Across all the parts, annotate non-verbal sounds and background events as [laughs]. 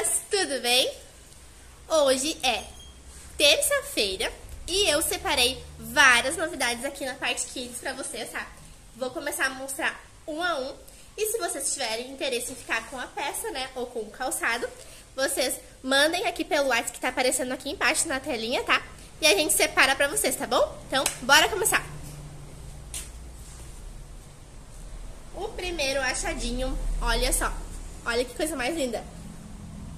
meninas, tudo bem? Hoje é terça-feira e eu separei várias novidades aqui na parte Kids pra vocês, tá? Vou começar a mostrar um a um e se vocês tiverem interesse em ficar com a peça, né, ou com o calçado, vocês mandem aqui pelo WhatsApp que tá aparecendo aqui embaixo na telinha, tá? E a gente separa pra vocês, tá bom? Então, bora começar! O primeiro achadinho, olha só, olha que coisa mais linda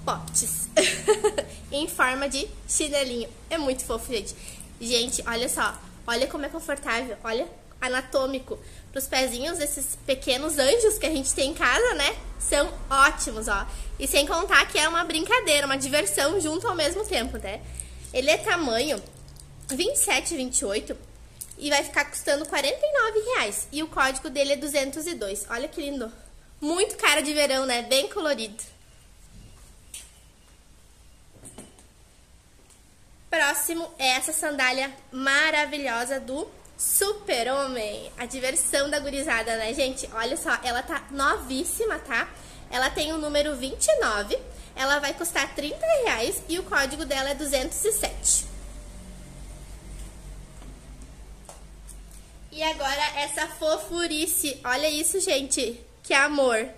potes [laughs] em forma de chinelinho. É muito fofo, gente. Gente, olha só. Olha como é confortável. Olha, anatômico. Pros pezinhos, esses pequenos anjos que a gente tem em casa, né? São ótimos, ó. E sem contar que é uma brincadeira, uma diversão junto ao mesmo tempo, né? Ele é tamanho 27, 28 e vai ficar custando 49 reais. E o código dele é 202. Olha que lindo. Muito cara de verão, né? Bem colorido. Próximo é essa sandália maravilhosa do Super-Homem. A diversão da gurizada, né, gente? Olha só, ela tá novíssima, tá? Ela tem o número 29. Ela vai custar 30 reais e o código dela é 207. E agora essa fofurice. Olha isso, gente. Que amor.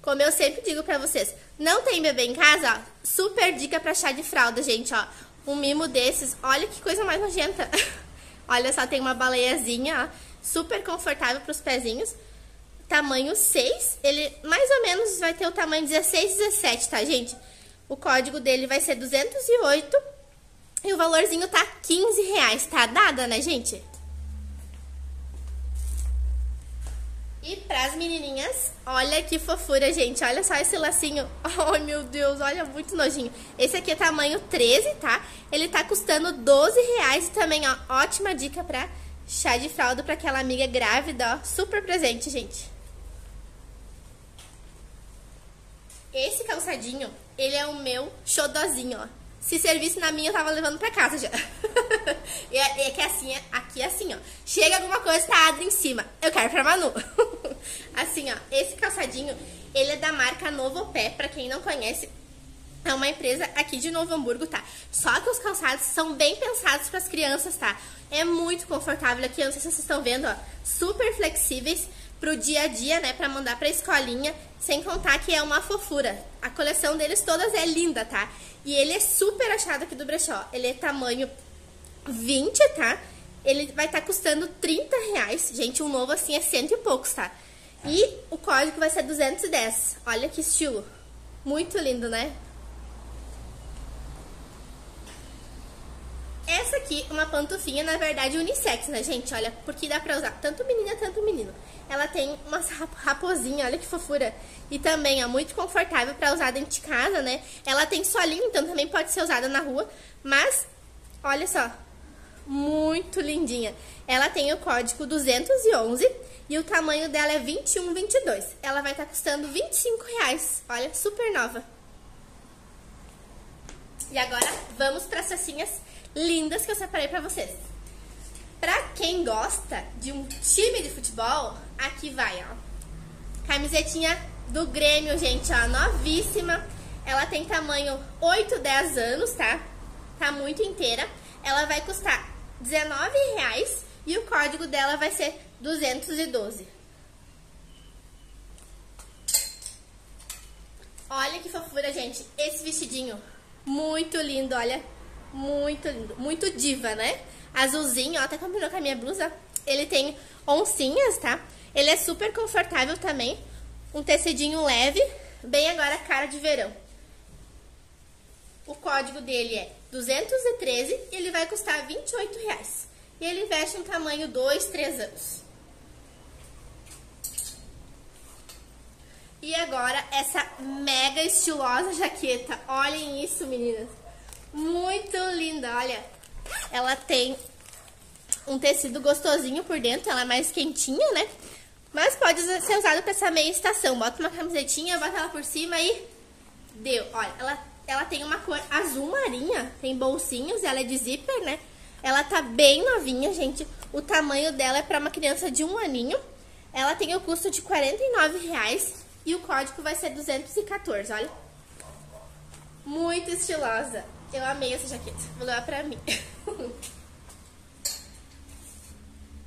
Como eu sempre digo pra vocês, não tem bebê em casa? Super dica pra chá de fralda, gente, ó um mimo desses. Olha que coisa mais nojenta. [laughs] Olha só, tem uma baleiazinha, ó, super confortável para os pezinhos. Tamanho 6, ele mais ou menos vai ter o tamanho 16, 17, tá, gente? O código dele vai ser 208 e o valorzinho tá 15 reais, tá? Dada, né, gente? E pras menininhas, olha que fofura, gente. Olha só esse lacinho. [laughs] Ai, meu Deus, olha, muito nojinho. Esse aqui é tamanho 13, tá? Ele tá custando 12 reais também, ó. Ótima dica pra chá de fralda pra aquela amiga grávida, ó. Super presente, gente. Esse calçadinho, ele é o meu xodozinho, ó. Se servisse na minha, eu tava levando pra casa já. [laughs] e é, é, que assim, aqui é assim, ó. Chega alguma coisa, tá Adri em cima. Eu quero pra Manu. [laughs] assim, ó. Esse calçadinho, ele é da marca Novo Pé, pra quem não conhece. É uma empresa aqui de Novo Hamburgo, tá? Só que os calçados são bem pensados para as crianças, tá? É muito confortável aqui, eu não sei se vocês estão vendo, ó. Super flexíveis pro dia a dia, né? Pra mandar pra escolinha. Sem contar que é uma fofura. A coleção deles todas é linda, tá? E ele é super achado aqui do brechó. Ele é tamanho 20, tá? Ele vai estar tá custando 30 reais. Gente, um novo assim é cento e poucos, tá? E o código vai ser 210. Olha que estilo. Muito lindo, né? Essa aqui, uma pantufinha, na verdade, unissex, né, gente? Olha, porque dá pra usar tanto menina, tanto menino. Ela tem uma raposinha, olha que fofura. E também é muito confortável pra usar dentro de casa, né? Ela tem solinho, então também pode ser usada na rua. Mas, olha só, muito lindinha. Ela tem o código 211 e o tamanho dela é 2122. Ela vai estar tá custando 25 reais. Olha, super nova. E agora, vamos para as sacinhas lindas que eu separei pra vocês. Pra quem gosta de um time de futebol, aqui vai, ó. Camisetinha do Grêmio, gente, ó, novíssima. Ela tem tamanho 8, 10 anos, tá? Tá muito inteira. Ela vai custar R$19,00 e o código dela vai ser 212. Olha que fofura, gente. Esse vestidinho, muito lindo, olha. Muito lindo. Muito diva, né? Azulzinho, ó, até combinou com a minha blusa. Ele tem oncinhas, tá? Ele é super confortável também. Um tecidinho leve. Bem agora cara de verão. O código dele é 213 e ele vai custar 28 reais. E ele veste um tamanho 2, 3 anos. E agora essa mega estilosa jaqueta. Olhem isso, meninas. Muito linda, olha. Ela tem um tecido gostosinho por dentro, ela é mais quentinha, né? Mas pode ser usado pra essa meia estação. Bota uma camisetinha, bota ela por cima e deu. Olha, ela, ela tem uma cor azul marinha, tem bolsinhos, ela é de zíper, né? Ela tá bem novinha, gente. O tamanho dela é pra uma criança de um aninho. Ela tem o custo de R$ 49,00 e o código vai ser 214, olha. Muito estilosa. Eu amei essa jaqueta. Vou levar pra mim. [laughs]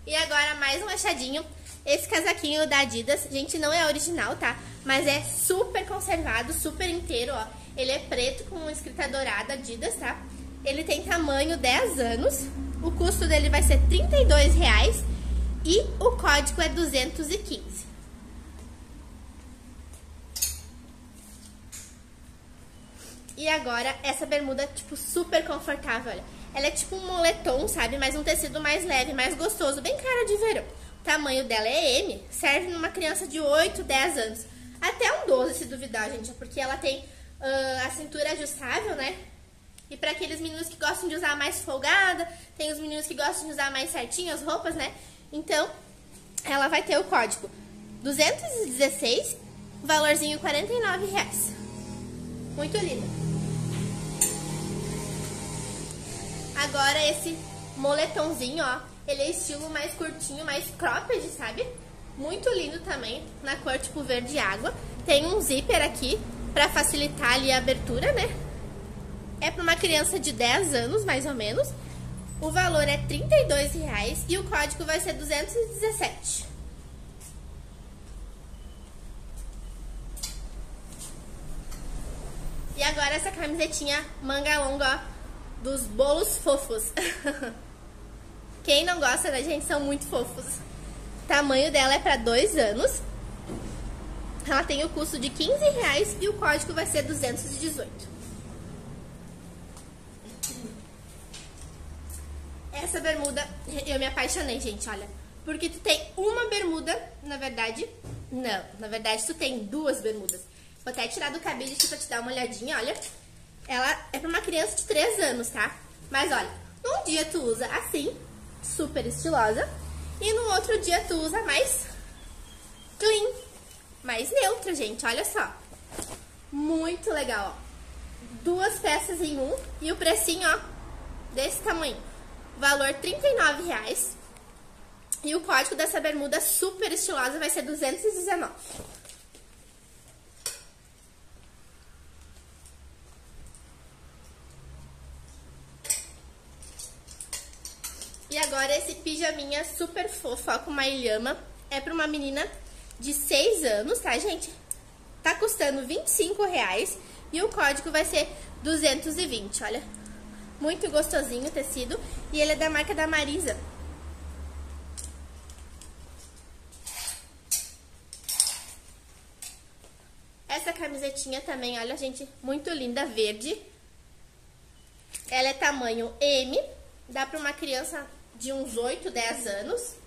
e agora mais um achadinho. Esse casaquinho da Adidas, gente, não é original, tá? Mas é super conservado, super inteiro, ó. Ele é preto com escrita dourada Adidas, tá? Ele tem tamanho 10 anos. O custo dele vai ser R$ 32,00 e o código é 215. E agora, essa bermuda, tipo, super confortável, olha. Ela é tipo um moletom, sabe? Mas um tecido mais leve, mais gostoso, bem cara de verão. O tamanho dela é M, serve numa criança de 8, 10 anos. Até um 12, se duvidar, gente, porque ela tem uh, a cintura ajustável, né? E para aqueles meninos que gostam de usar mais folgada, tem os meninos que gostam de usar mais certinho as roupas, né? Então, ela vai ter o código 216, valorzinho 49 reais. Muito linda. Agora esse moletomzinho, ó, ele é estilo mais curtinho, mais cropped, sabe? Muito lindo também, na cor tipo verde água. Tem um zíper aqui pra facilitar ali a abertura, né? É pra uma criança de 10 anos, mais ou menos. O valor é R$ 32,00 e o código vai ser 217. E agora essa camisetinha manga longa, ó, dos bolos fofos. [laughs] Quem não gosta da gente são muito fofos. O tamanho dela é para dois anos. Ela tem o custo de 15 reais e o código vai ser 218. Essa bermuda, eu me apaixonei, gente, olha. Porque tu tem uma bermuda, na verdade, não, na verdade tu tem duas bermudas. Vou até tirar do cabide aqui pra te dar uma olhadinha, olha. Ela é pra uma criança de 3 anos, tá? Mas olha, num dia tu usa assim, super estilosa, e no outro dia tu usa mais mais neutra, gente, olha só. Muito legal, ó. Duas peças em um e o precinho, ó, desse tamanho. Valor R$ reais. E o código dessa bermuda super estilosa vai ser 219. E agora esse pijaminha super fofo, ó, com uma ilhama. É pra uma menina de 6 anos, tá, gente? Tá custando 25 reais e o código vai ser 220, olha. Muito gostosinho o tecido e ele é da marca da Marisa. Essa camisetinha também, olha, gente, muito linda, verde. Ela é tamanho M, dá pra uma criança de uns 8, 10 anos.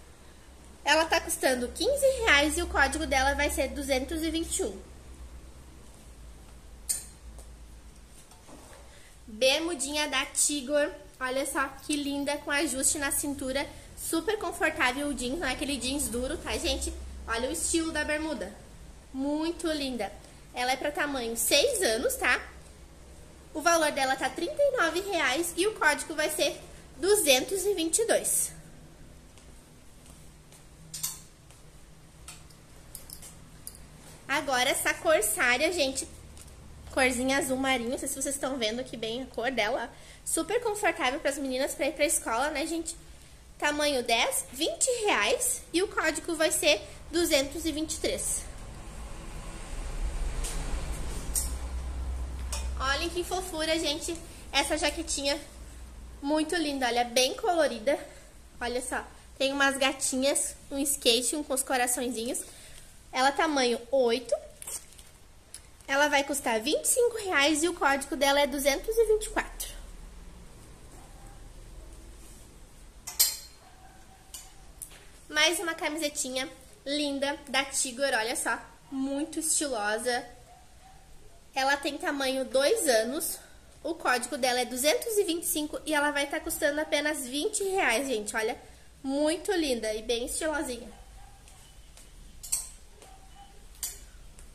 Ela tá custando 15 reais e o código dela vai ser 221. Bermudinha da Tigor. Olha só que linda, com ajuste na cintura. Super confortável o jeans, não é aquele jeans duro, tá, gente? Olha o estilo da bermuda. Muito linda. Ela é para tamanho 6 anos, tá? O valor dela tá R$ 39,00 e o código vai ser 222. Agora essa corsária, gente, corzinha azul marinho, não sei se vocês estão vendo aqui bem a cor dela, super confortável para as meninas para ir para escola, né, gente? Tamanho 10, 20 reais e o código vai ser 223. Olhem que fofura, gente, essa jaquetinha muito linda, olha, bem colorida. Olha só, tem umas gatinhas, um skate, um com os coraçõezinhos. Ela tamanho 8. Ela vai custar 25 reais e o código dela é 224. Mais uma camisetinha linda da Tigor, olha só, muito estilosa. Ela tem tamanho 2 anos, o código dela é 225 e ela vai estar tá custando apenas 20 reais, gente. Olha, muito linda e bem estilosinha.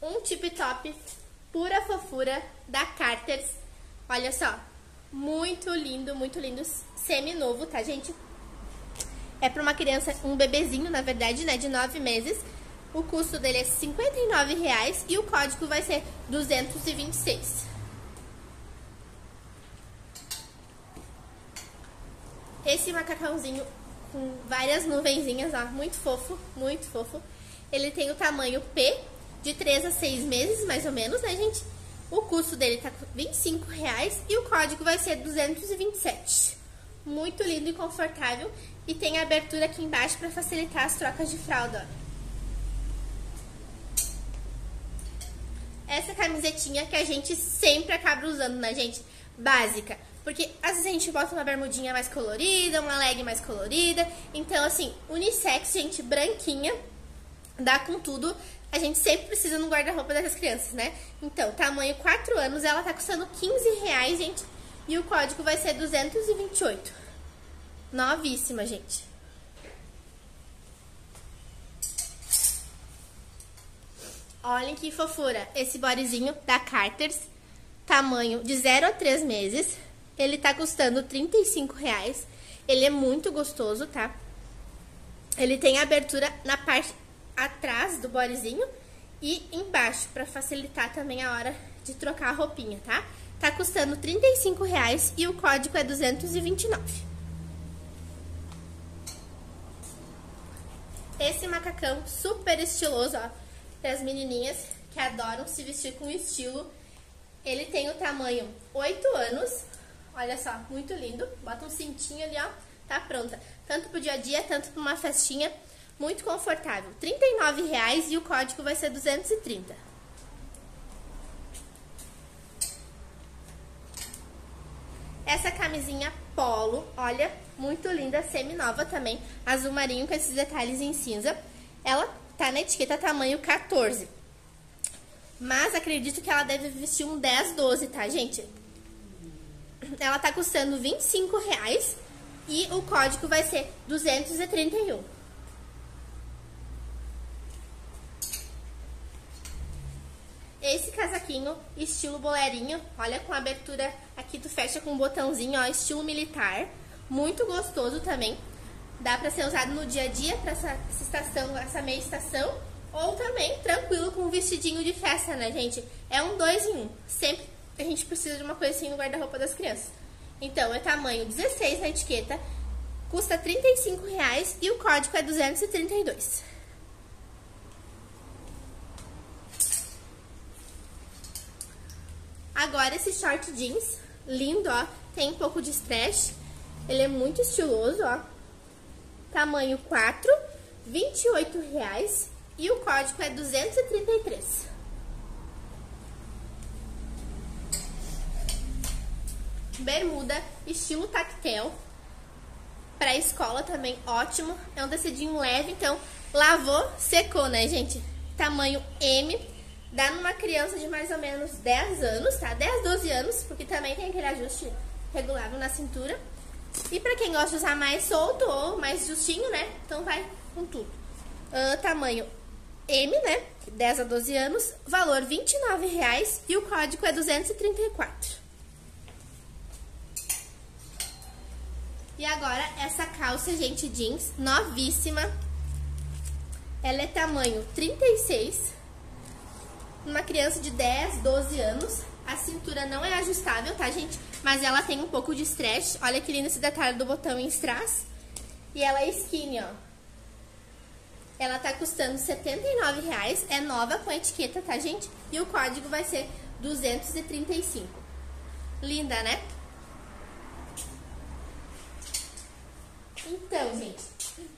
um tip top pura fofura da Carters. Olha só, muito lindo, muito lindo, semi-novo, tá, gente? É pra uma criança, um bebezinho, na verdade, né, de nove meses. O custo dele é R$ reais e o código vai ser 226. Esse macacãozinho com várias nuvenzinhas, ó, muito fofo, muito fofo. Ele tem o tamanho P de 3 a 6 meses, mais ou menos, né, gente? O custo dele tá 25 reais e o código vai ser 227. Muito lindo e confortável. E tem a abertura aqui embaixo para facilitar as trocas de fralda, ó. Essa camisetinha que a gente sempre acaba usando, né, gente? Básica. Porque às vezes a gente bota uma bermudinha mais colorida, uma leg mais colorida. Então, assim, unissex, gente, branquinha, dá com tudo. A gente sempre precisa no guarda-roupa dessas crianças, né? Então, tamanho 4 anos, ela tá custando 15 reais, gente. E o código vai ser 228. Novíssima, gente. Olhem que fofura. Esse bodyzinho da Carters, tamanho de 0 a 3 meses. Ele tá custando 35 reais. Ele é muito gostoso, tá? Ele tem abertura na parte atrás do bodyzinho e embaixo, para facilitar também a hora de trocar a roupinha, tá? Tá custando 35 reais e o código é 229. Esse macacão super estiloso, ó, para as menininhas que adoram se vestir com estilo. Ele tem o tamanho 8 anos, olha só, muito lindo. Bota um cintinho ali, ó, tá pronta. Tanto pro dia a dia, tanto para uma festinha. Muito confortável. R$ 39,00 e o código vai ser 230. Essa camisinha polo, olha, muito linda, semi-nova também. Azul marinho com esses detalhes em cinza. Ela tá na etiqueta tamanho 14. Mas acredito que ela deve vestir um 10, 12, tá, gente? Ela tá custando R$ 25,00 e o código vai ser 231. Esse casaquinho, estilo bolerinho, olha com abertura aqui tu fecha com um botãozinho, ó, estilo militar. Muito gostoso também. Dá pra ser usado no dia a dia, pra essa, essa estação, essa meia estação. Ou também tranquilo com um vestidinho de festa, né, gente? É um dois em um. Sempre a gente precisa de uma coisa assim no guarda-roupa das crianças. Então, é tamanho 16 na etiqueta, custa 35 reais, e o código é 232. Agora esse short jeans, lindo, ó. Tem um pouco de stretch. Ele é muito estiloso, ó. Tamanho 4, R$ reais e o código é 233. Bermuda, estilo tactel. Pra escola também, ótimo. É um tecidinho leve, então lavou, secou, né, gente? Tamanho M dá numa criança de mais ou menos 10 anos, tá? 10, 12 anos, porque também tem aquele ajuste regulável na cintura. E pra quem gosta de usar mais solto ou mais justinho, né? Então vai com tudo. Uh, tamanho M, né? 10 a 12 anos, valor R$ 29,00 e o código é 234. E agora essa calça, gente, jeans, novíssima. Ela é tamanho 36 uma criança de 10, 12 anos. A cintura não é ajustável, tá, gente? Mas ela tem um pouco de stretch. Olha que lindo esse detalhe do botão em strass. E ela é skinny, ó. Ela tá custando R$ reais. É nova com etiqueta, tá, gente? E o código vai ser 235. Linda, né? Então, gente,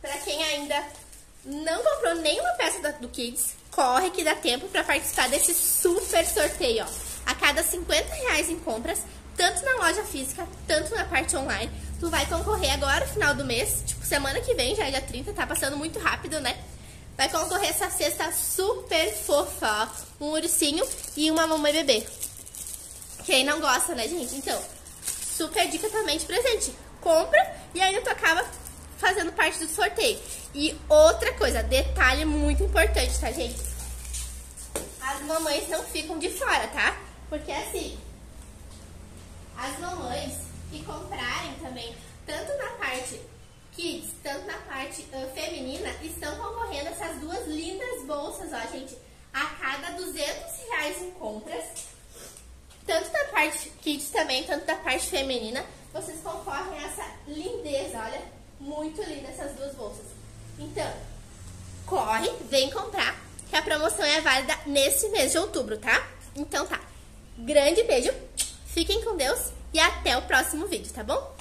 pra quem ainda não comprou nenhuma peça do Kids, corre que dá tempo para participar desse super sorteio, ó. A cada 50 reais em compras, tanto na loja física, tanto na parte online, tu vai concorrer agora, final do mês, tipo, semana que vem, já é dia 30, tá passando muito rápido, né? Vai concorrer essa cesta super fofa, ó. Um ursinho e uma mamãe bebê. Quem não gosta, né, gente? Então, super dica também de presente. Compra e ainda tu acaba fazendo parte do sorteio. E outra coisa, detalhe muito importante, tá, gente? As mamães não ficam de fora, tá? Porque assim, as mamães que comprarem também, tanto na parte kids, tanto na parte uh, feminina, estão concorrendo essas duas lindas bolsas, ó, gente. A cada 200 reais em compras, tanto da parte kids também, tanto da parte feminina, vocês concorrem a essa lindeza, olha, muito linda essas duas bolsas. Então, corre, vem comprar, que a promoção é válida nesse mês de outubro, tá? Então tá, grande beijo, fiquem com Deus e até o próximo vídeo, tá bom?